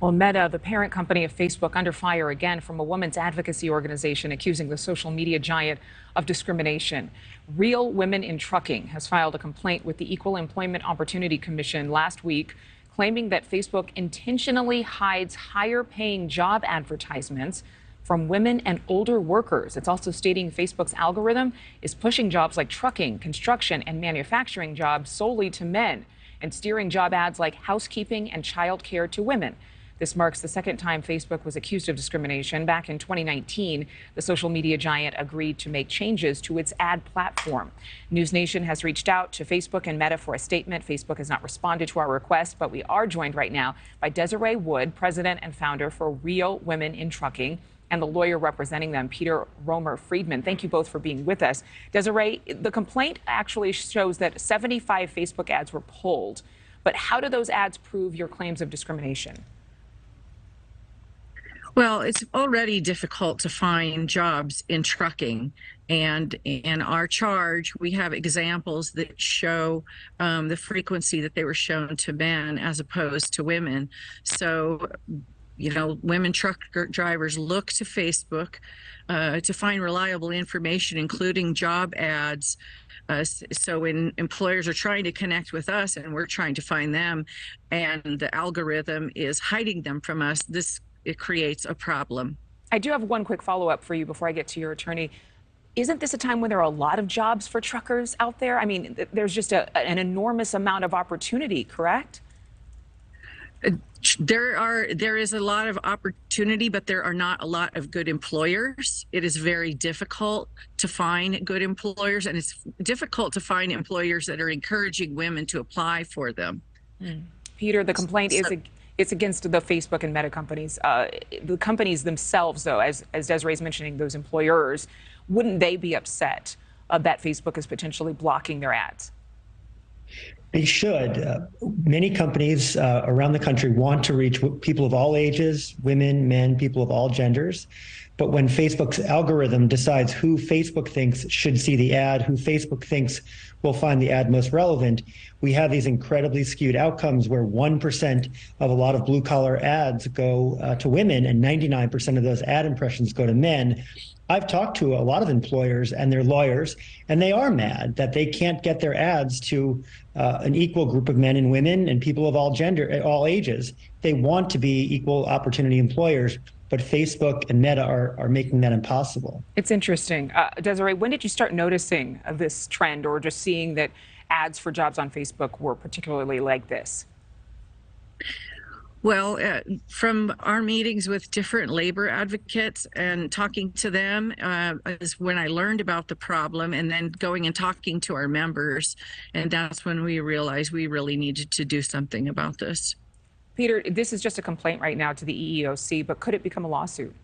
Well, Meta, the parent company of Facebook, under fire again from a women's advocacy organization accusing the social media giant of discrimination. Real Women in Trucking has filed a complaint with the Equal Employment Opportunity Commission last week, claiming that Facebook intentionally hides higher paying job advertisements from women and older workers. It's also stating Facebook's algorithm is pushing jobs like trucking, construction, and manufacturing jobs solely to men and steering job ads like housekeeping and childcare to women. This marks the second time Facebook was accused of discrimination. Back in 2019, the social media giant agreed to make changes to its ad platform. News Nation has reached out to Facebook and Meta for a statement. Facebook has not responded to our request, but we are joined right now by Desiree Wood, president and founder for Real Women in Trucking and the lawyer representing them, Peter Romer Friedman. Thank you both for being with us. Desiree, the complaint actually shows that 75 Facebook ads were pulled. But how do those ads prove your claims of discrimination? Well, it's already difficult to find jobs in trucking. And in our charge, we have examples that show um, the frequency that they were shown to men as opposed to women. So, you know, women truck drivers look to Facebook uh, to find reliable information, including job ads. Uh, so when employers are trying to connect with us and we're trying to find them, and the algorithm is hiding them from us, this it creates a problem. I do have one quick follow up for you before I get to your attorney. Isn't this a time when there are a lot of jobs for truckers out there? I mean, there's just a, an enormous amount of opportunity, correct? Uh, there are there is a lot of opportunity but there are not a lot of good employers it is very difficult to find good employers and it's difficult to find employers that are encouraging women to apply for them mm. peter the complaint so, is it's against the Facebook and Meta companies. Uh, the companies themselves, though, as, as Desiree is mentioning, those employers, wouldn't they be upset uh, that Facebook is potentially blocking their ads? They should. Uh, many companies uh, around the country want to reach people of all ages, women, men, people of all genders. But when Facebook's algorithm decides who Facebook thinks should see the ad, who Facebook thinks will find the ad most relevant, we have these incredibly skewed outcomes where 1% of a lot of blue collar ads go uh, to women and 99% of those ad impressions go to men. I've talked to a lot of employers and their lawyers, and they are mad that they can't get their ads to uh, an equal group of men and women and people of all gender, all ages. They want to be equal opportunity employers but Facebook and Meta are, are making that impossible. It's interesting. Uh, Desiree, when did you start noticing this trend or just seeing that ads for jobs on Facebook were particularly like this? Well, uh, from our meetings with different labor advocates and talking to them uh, is when I learned about the problem, and then going and talking to our members. And that's when we realized we really needed to do something about this. Peter, this is just a complaint right now to the EEOC, but could it become a lawsuit?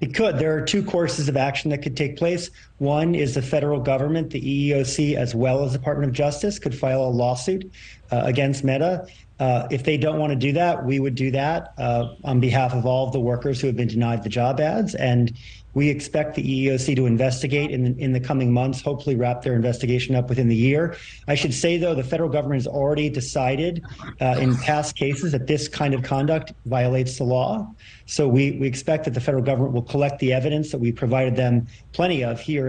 It could. There are two courses of action that could take place. One is the federal government, the EEOC, as well as the Department of Justice, could file a lawsuit uh, against Meta. Uh, if they don't want to do that, we would do that uh, on behalf of all of the workers who have been denied the job ads. And we expect the EEOC to investigate in the, in the coming months, hopefully wrap their investigation up within the year. I should say, though, the federal government has already decided uh, in past cases that this kind of conduct violates the law. So we, we expect that the federal government will collect the evidence that we provided them plenty of here